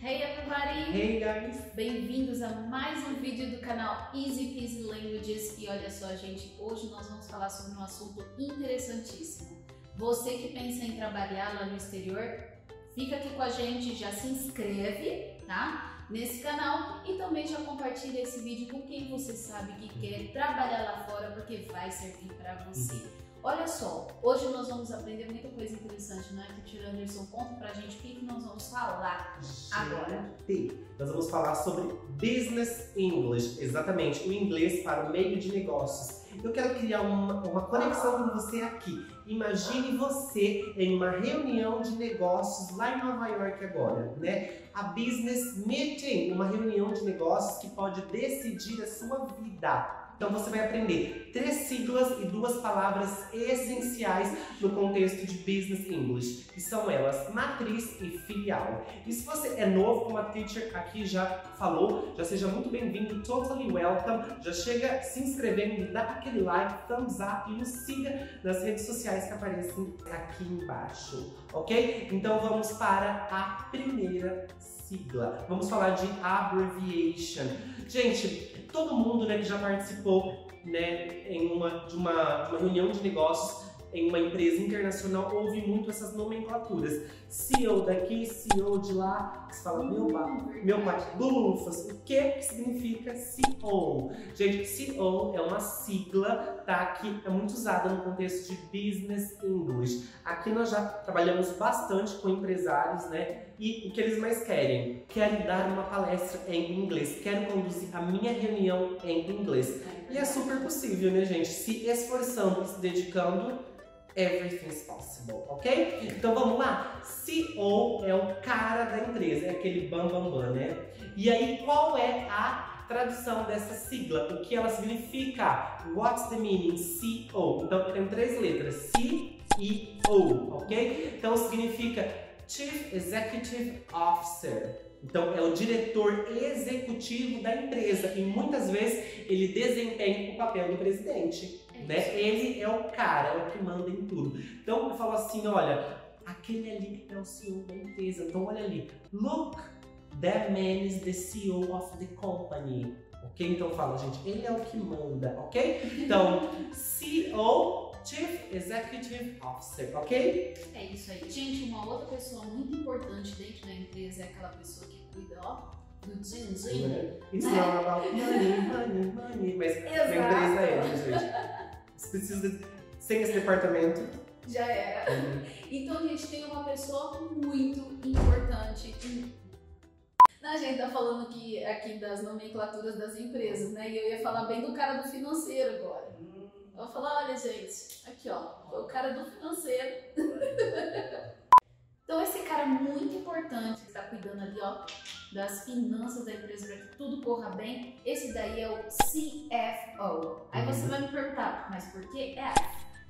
Hey everybody! Hey guys! Bem-vindos a mais um vídeo do canal Easy Peasy Languages e olha só gente, hoje nós vamos falar sobre um assunto interessantíssimo. Você que pensa em trabalhar lá no exterior, fica aqui com a gente, já se inscreve, tá? Nesse canal e também já compartilha esse vídeo com quem você sabe que quer trabalhar lá fora porque vai servir para você. Olha só, hoje nós vamos aprender muita coisa interessante, não é? Teacher Anderson, conta pra gente o que, que nós vamos falar agora. Gente, Nós vamos falar sobre Business English, exatamente, o inglês para o meio de negócios. Eu quero criar uma, uma conexão com você aqui. Imagine você em uma reunião de negócios lá em Nova York agora, né? A Business Meeting, uma reunião de negócios que pode decidir a sua vida. Então você vai aprender três siglas e duas palavras essenciais no contexto de Business English, que são elas matriz e filial. E se você é novo, como a teacher aqui já falou, já seja muito bem-vindo, totally welcome. Já chega se inscrevendo, dá aquele like, thumbs up e nos siga nas redes sociais que aparecem aqui embaixo, ok? Então vamos para a primeira sigla. Vamos falar de abbreviation. Gente, todo mundo né, que já participou né, em uma, de uma, uma reunião de negócios em uma empresa internacional ouve muito essas nomenclaturas. CEO daqui, CEO de lá, que se fala meu pai, meu pai, Lufas. O que significa CEO? Gente, CEO é uma sigla, tá? Que é muito usada no contexto de business English. Aqui nós já trabalhamos bastante com empresários, né? E o que eles mais querem? Quero dar uma palestra em inglês, quero conduzir a minha reunião em inglês. E é super possível, né, gente? Se esforçando se dedicando, everything's possible, ok? Então vamos lá? CEO é o cara da empresa, é aquele bam bam bam, né? E aí qual é a tradução dessa sigla? O que ela significa? What's the meaning? CEO. Então tem três letras: C E O, ok? Então significa Chief Executive Officer. Então, é o diretor executivo da empresa e muitas vezes ele desempenha o papel do presidente. É né? Ele é o cara, é o que manda em tudo. Então, eu falo assim: olha, aquele ali é o CEO da empresa. Então, olha ali, look, that man is the CEO of the company. Ok? Então, fala, gente, ele é o que manda, ok? Então, CEO Chief Executive Officer, ok? É isso aí. Gente, uma outra pessoa muito importante dentro da empresa é aquela pessoa que cuida, ó, do din-din. It's not about money, money, money. Mas Exato. a empresa é, né, gente? Você precisa, de- sem esse departamento, Já era. Então, gente, tem uma pessoa muito importante. A gente tá falando aqui, aqui das nomenclaturas das empresas, né? E eu ia falar bem do cara do financeiro agora. Eu vou falar, olha, gente, aqui ó, foi o cara do financeiro. então, esse cara muito importante que está cuidando ali, ó, das finanças da empresa para que tudo corra bem, esse daí é o CFO. Aí você vai me perguntar, mas por que F?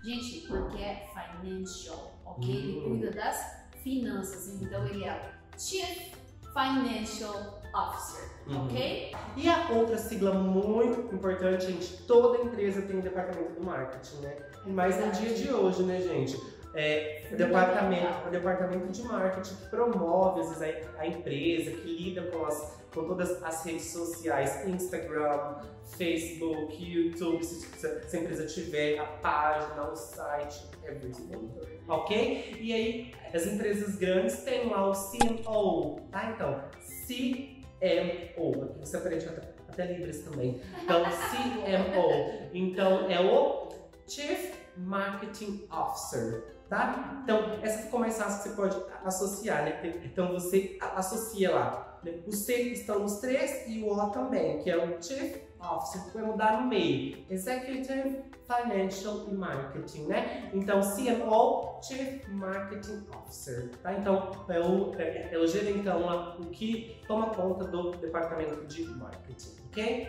Gente, porque é financial, ok? Ele Hum. cuida das finanças, então ele é o Chief Financial Officer, Uhum. ok? E a outra sigla muito importante, gente, toda empresa tem um departamento do marketing, né? E mais no dia de hoje, né, gente? É, o departamento, o departamento de marketing que promove às vezes, a, a empresa, que lida com, as, com todas as redes sociais, Instagram, Facebook, YouTube, se, se- a empresa tiver a página, o site, everything. Ok? E aí, as empresas grandes têm lá o CMO, tá? Então, CMO, aqui você aprende até, até Libras também. Então, CMO. Então, é o Chief Marketing Officer, tá? Então, essa ficou mais fácil que você pode associar, né? Então, você associa lá. né? O C estão os três e o O também, que é o Chief Officer, que vai mudar no meio. Executive, Financial e Marketing, né? Então, CMO, Chief Marketing Officer, tá? Então, é o, é, é o gerentão lá, o que toma conta do departamento de marketing, ok?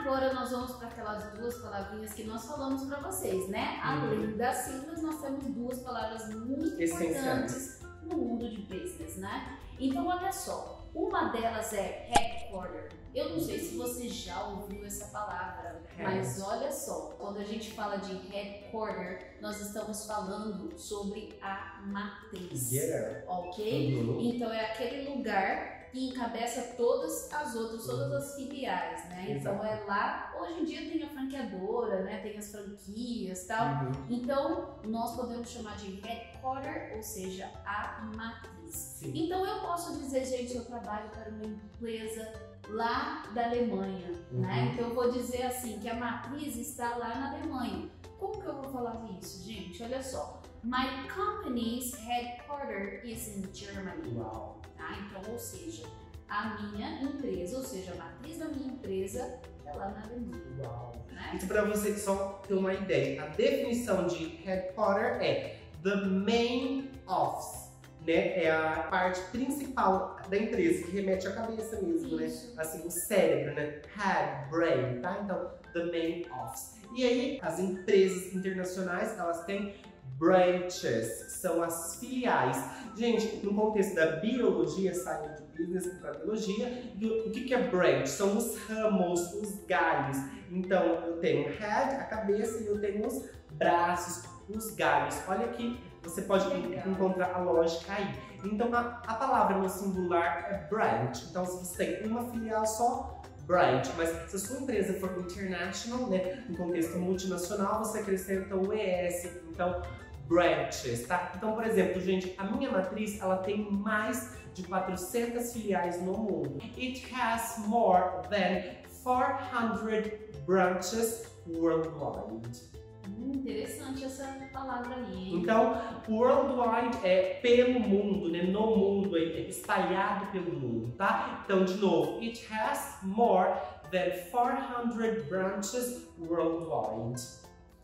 Agora nós vamos para aquelas duas palavrinhas que nós falamos para vocês, né? Além das siglas, nós temos duas palavras muito importantes no mundo de business, né? Então, olha só, Uma delas é headquarter. Eu não sei se você já ouviu essa palavra, mas olha só, quando a gente fala de headquarter, nós estamos falando sobre a matriz, Yeah. ok? Uhum. Então é aquele lugar que encabeça todas as outras, todas as filiais, né? Então é lá, hoje em dia tem a franqueadora, né? Tem as franquias e tal. Uhum. Então nós podemos chamar de headquarter, ou seja, a matriz. Sim. Então eu posso dizer, gente, eu trabalho para uma empresa lá da Alemanha, né? Uhum. Então eu vou dizer assim que a matriz está lá na Alemanha. Como que eu vou falar isso, gente? Olha só. My company's headquarter is in Germany. Uau. Tá? Então, ou seja, a minha empresa, ou seja, a matriz da minha empresa é lá na Alemanha, Uau. né? Então, para você só ter uma ideia, a definição de headquarter é the main office, né? É a parte principal da empresa, que remete à cabeça mesmo, né? Isso. Assim, o cérebro, né? Head, brain, tá? Então, the main office. E aí, as empresas internacionais, elas têm branches, são as filiais. Gente, no contexto da biologia, saindo de business para biologia, e o o que, que é branch? São os ramos, os galhos. Então, eu tenho head, a cabeça, e eu tenho os braços, os galhos. Olha aqui, você pode Legal. encontrar a lógica aí. Então, a, a palavra no singular é branch. Então, se você tem uma filial só, branch. Mas se a sua empresa for international, né, no contexto multinacional, você acrescenta o ES. Então, branches, tá? Então, por exemplo, gente, a minha matriz, ela tem mais de 400 filiais no mundo. It has more than 400 branches worldwide. Hum, interessante essa palavra aí, hein? Então, worldwide é pelo mundo, né? No mundo, é espalhado pelo mundo, tá? Então, de novo, it has more than 400 branches worldwide,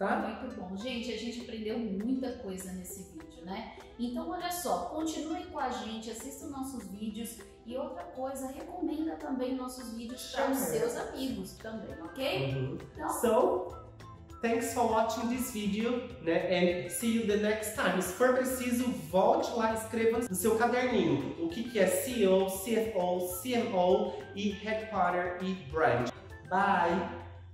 tá? Muito bom. Gente, a gente aprendeu muita coisa nesse vídeo, né? Então, olha só, continue com a gente, assista os nossos vídeos e outra coisa, recomenda também nossos vídeos para os seus amigos também, ok? Uhum. Então, So, thanks for watching this video, né? And see you the next time. Se for preciso, volte lá e escreva no seu caderninho o que, que é CEO, CFO, CMO e Headquarter e Branch. Bye!